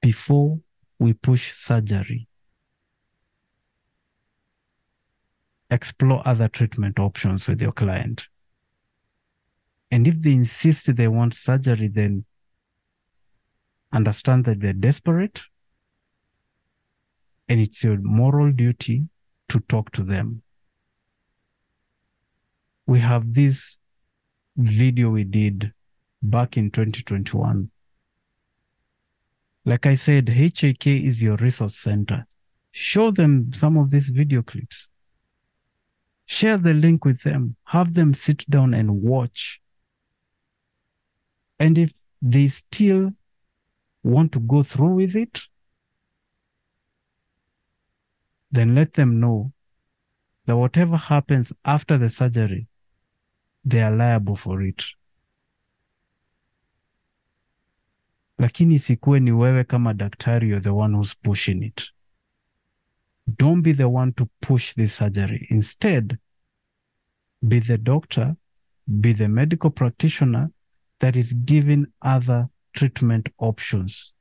before we push surgery. Explore other treatment options with your client. And if they insist they want surgery, then understand that they're desperate and it's your moral duty to talk to them. We have this video we did back in 2021. Like I said, HAK is your resource center. Show them some of these video clips. Share the link with them. Have them sit down and watch. And if they still want to go through with it, then let them know that whatever happens after the surgery, they are liable for it. Lakini sikuwe ni wewe kama daktari, you're the one who's pushing it. Don't be the one to push the surgery. Instead, be the doctor, be the medical practitioner that is giving other treatment options.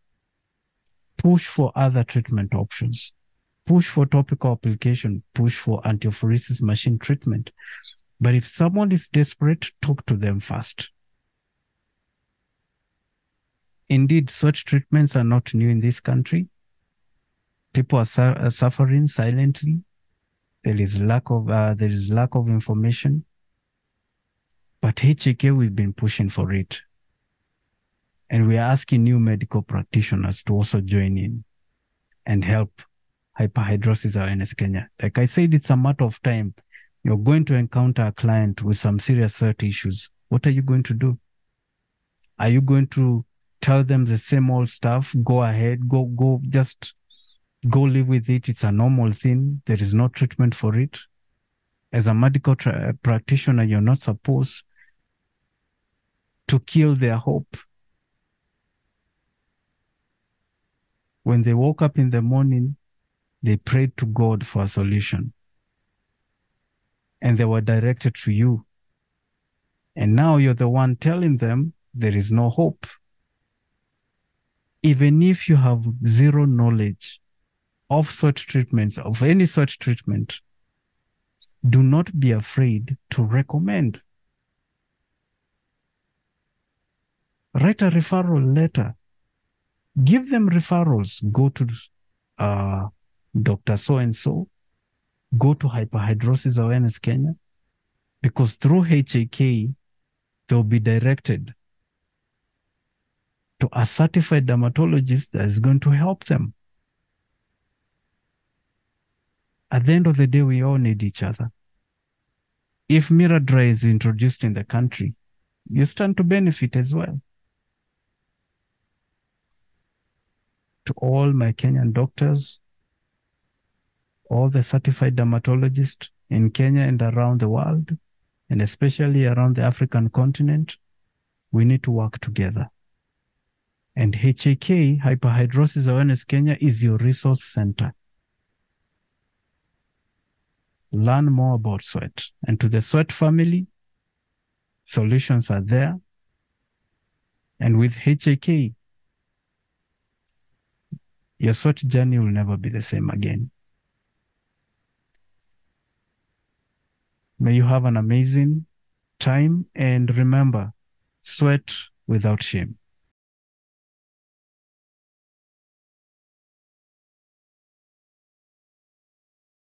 Push for other treatment options. Push for topical application. Push for iontophoresis machine treatment. But if someone is desperate, talk to them first. Indeed, such treatments are not new in this country. People are, su- are suffering silently. There is lack of uh, there is lack of information. But HAK, we've been pushing for it. And we are asking new medical practitioners to also join in and help hyperhidrosis awareness Kenya. Like I said, it's a matter of time. You're going to encounter a client with some serious health issues. What are you going to do? Are you going to tell them the same old stuff? Go ahead, go, go, just go live with it. It's a normal thing. There is no treatment for it. As a medical tra- uh, practitioner, you're not supposed to kill their hope. When they woke up in the morning, they prayed to God for a solution. And they were directed to you. And now you're the one telling them there is no hope. Even if you have zero knowledge of such treatments, of any such treatment, do not be afraid to recommend. Write a referral letter. Give them referrals. Go to uh, Dr. So and so. Go to Hyperhidrosis Awareness Kenya. Because through HAK, they'll be directed to a certified dermatologist that is going to help them. At the end of the day, we all need each other. If Miradry is introduced in the country, you stand to benefit as well. To all my Kenyan doctors, all the certified dermatologists in Kenya and around the world, and especially around the African continent, we need to work together. And HAK, Hyperhidrosis Awareness Kenya, is your resource center. Learn more about sweat. And to the sweat family, solutions are there. And with HAK, your sweat journey will never be the same again. May you have an amazing time and remember, sweat without shame.